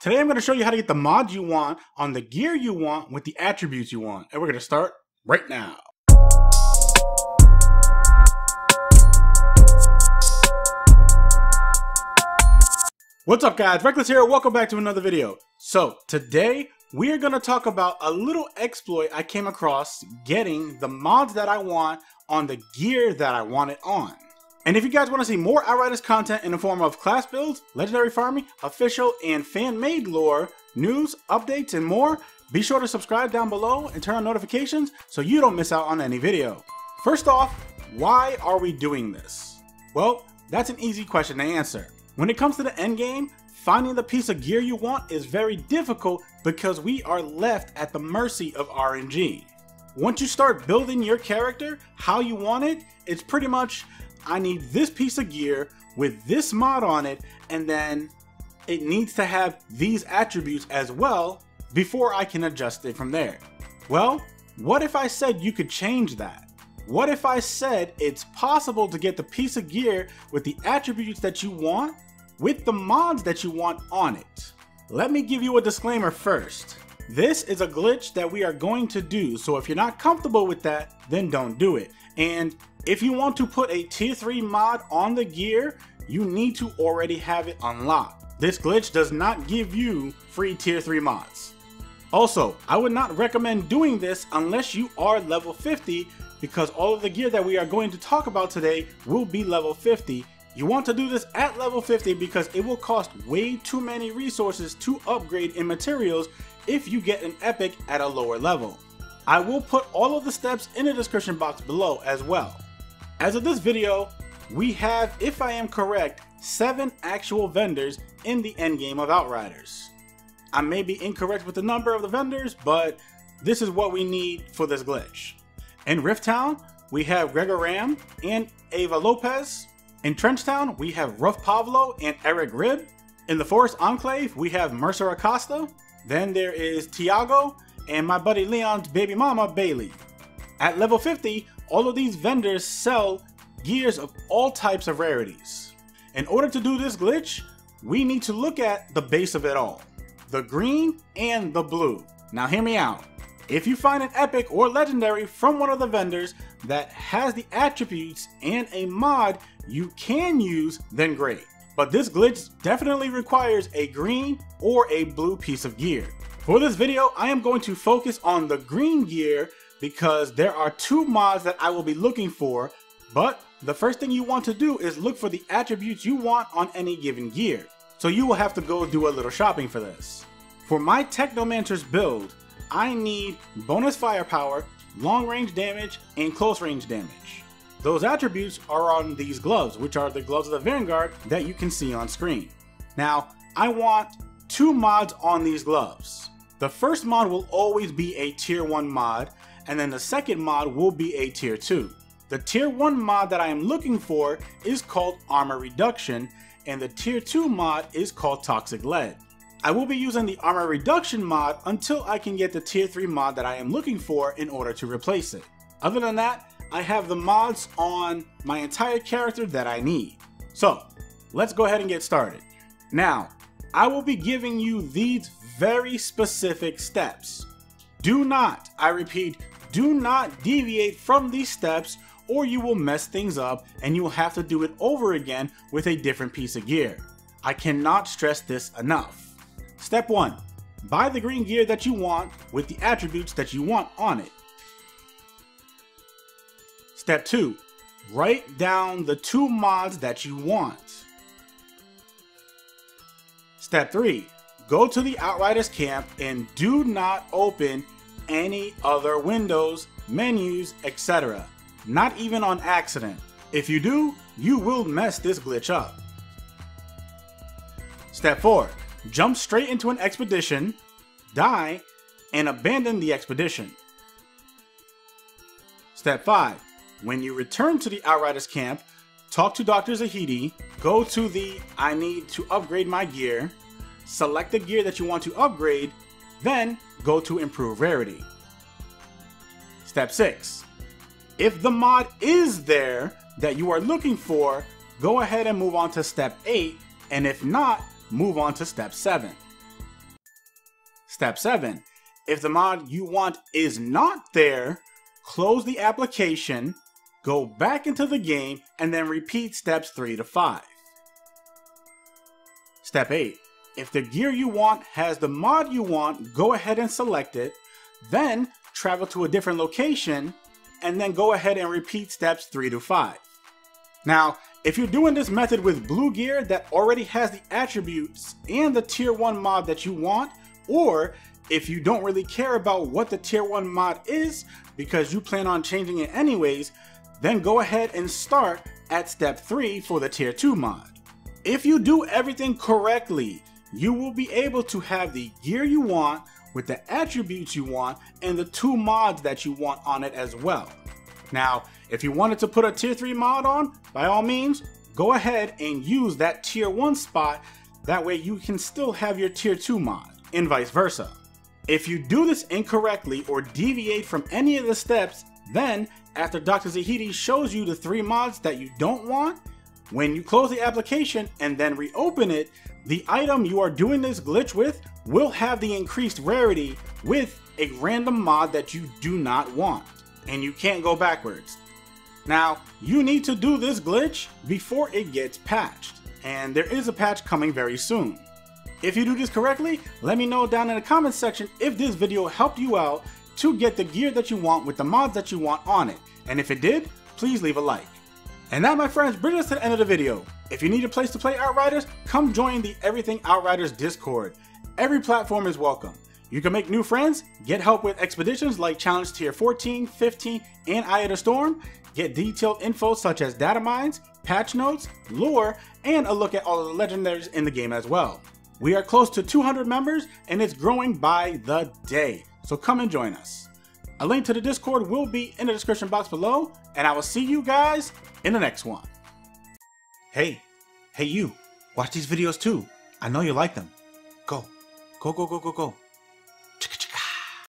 Today I'm going to show you how to get the mods you want on the gear you want with the attributes you want. And we're going to start right now. What's up guys, Reckless here, welcome back to another video. So today we are going to talk about a little exploit I came across getting the mods that I want on the gear that I want it on. And if you guys want to see more Outriders content in the form of class builds, legendary farming, official and fan-made lore, news, updates, and more, be sure to subscribe down below and turn on notifications so you don't miss out on any video. First off, why are we doing this? Well, that's an easy question to answer. When it comes to the end game, finding the piece of gear you want is very difficult because we are left at the mercy of RNG. Once you start building your character how you want it, it's pretty much I need this piece of gear with this mod on it, and then it needs to have these attributes as well before I can adjust it from there. Well, what if I said you could change that? What if I said it's possible to get the piece of gear with the attributes that you want with the mods that you want on it? Let me give you a disclaimer first. This is a glitch that we are going to do, so if you're not comfortable with that, then don't do it. And if you want to put a tier 3 mod on the gear, you need to already have it unlocked. This glitch does not give you free tier 3 mods. Also, I would not recommend doing this unless you are level 50 because all of the gear that we are going to talk about today will be level 50. You want to do this at level 50 because it will cost way too many resources to upgrade in materials if you get an epic at a lower level. I will put all of the steps in the description box below as well. As of this video, we have, if I am correct, 7 actual vendors in the endgame of Outriders. I may be incorrect with the number of the vendors, but this is what we need for this glitch. In Rifttown, we have Gregor Ram and Ava Lopez. In Trenchtown, we have Ruff Pavlo and Eric Rib. In the Forest Enclave, we have Mercer Acosta. Then there is Tiago and my buddy Leon's baby mama, Bailey. At level 50, all of these vendors sell gears of all types of rarities. In order to do this glitch, we need to look at the base of it all. The green and the blue. Now hear me out. If you find an epic or legendary from one of the vendors that has the attributes and a mod you can use, then great. But this glitch definitely requires a green or a blue piece of gear. For this video, I am going to focus on the green gear because there are two mods that I will be looking for, but the first thing you want to do is look for the attributes you want on any given gear. So you will have to go do a little shopping for this. For my Technomancer's build, I need bonus firepower, long range damage, and close range damage. Those attributes are on these gloves, which are the gloves of the Vanguard that you can see on screen. Now, I want two mods on these gloves. The first mod will always be a tier 1 mod, and then the second mod will be a tier 2. The tier 1 mod that I am looking for is called Armor Reduction, and the tier 2 mod is called Toxic Lead. I will be using the Armor Reduction mod until I can get the tier 3 mod that I am looking for in order to replace it. Other than that, I have the mods on my entire character that I need. So, let's go ahead and get started. Now, I will be giving you these very specific steps. Do not, I repeat, do not deviate from these steps or you will mess things up and you will have to do it over again with a different piece of gear. I cannot stress this enough. Step 1. Buy the green gear that you want with the attributes that you want on it. Step 2. Write down the two mods that you want. Step 3 go to the Outriders camp and do not open any other windows, menus, etc. Not even on accident. If you do, you will mess this glitch up. Step 4. Jump straight into an expedition, die, and abandon the expedition. Step 5. When you return to the Outriders camp, talk to Dr. Zahidi, go to the I need to upgrade my gear, select the gear that you want to upgrade, then go to improve rarity. Step 6. If the mod is there that you are looking for, go ahead and move on to step 8, and if not, move on to step 7. Step 7. If the mod you want is not there, close the application, go back into the game, and then repeat steps 3 to 5. Step 8. If the gear you want has the mod you want, go ahead and select it, then travel to a different location, and then go ahead and repeat steps 3 to 5. Now, if you're doing this method with blue gear that already has the attributes and the tier 1 mod that you want, or if you don't really care about what the tier 1 mod is because you plan on changing it anyways, then go ahead and start at step 3 for the tier 2 mod. If you do everything correctly, you will be able to have the gear you want with the attributes you want and the two mods that you want on it as well. Now, if you wanted to put a tier 3 mod on, by all means, go ahead and use that tier 1 spot, that way you can still have your tier 2 mod, and vice versa. If you do this incorrectly or deviate from any of the steps, then after Dr. Zahidi shows you the three mods that you don't want, when you close the application and then reopen it, the item you are doing this glitch with will have the increased rarity with a random mod that you do not want, and you can't go backwards. Now, you need to do this glitch before it gets patched, and there is a patch coming very soon. If you do this correctly, let me know down in the comments section if this video helped you out to get the gear that you want with the mods that you want on it, and if it did, please leave a like. And that, my friends, brings us to the end of the video. If you need a place to play Outriders, come join the Everything Outriders Discord. Every platform is welcome. You can make new friends, get help with expeditions like Challenge Tier 14, 15, and Eye of the Storm, get detailed info such as data mines, patch notes, lore, and a look at all the legendaries in the game as well. We are close to 200 members and it's growing by the day, so come and join us. A link to the Discord will be in the description box below, and I will see you guys in the next one. Hey, hey you, watch these videos too. I know you like them. Go, go, go, go, go, go.